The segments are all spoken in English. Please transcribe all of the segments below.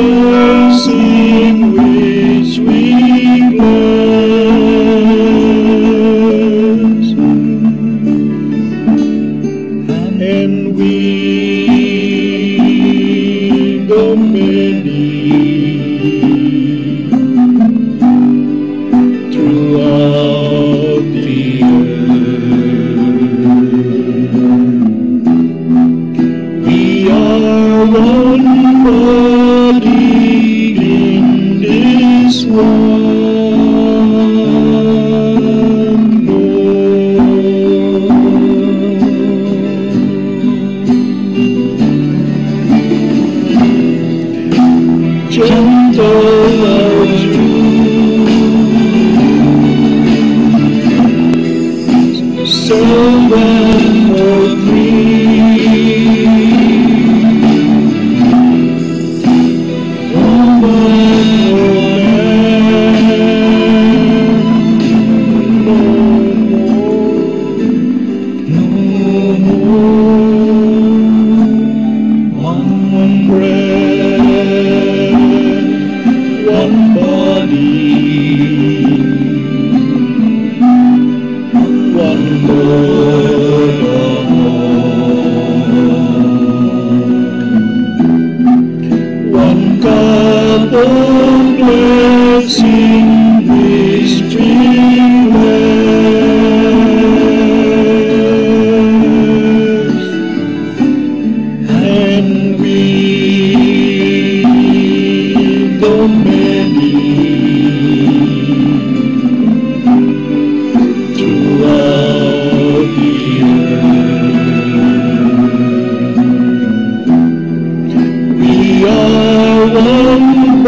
you. Santo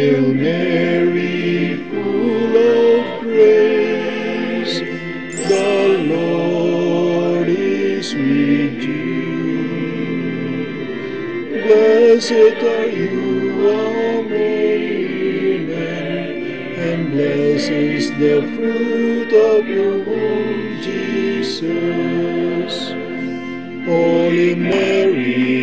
Hail Mary, full of grace, the Lord is with you. Blessed are you among women, and blessed is the fruit of your womb, Jesus. Holy Mary,